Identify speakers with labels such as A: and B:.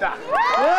A: 있다.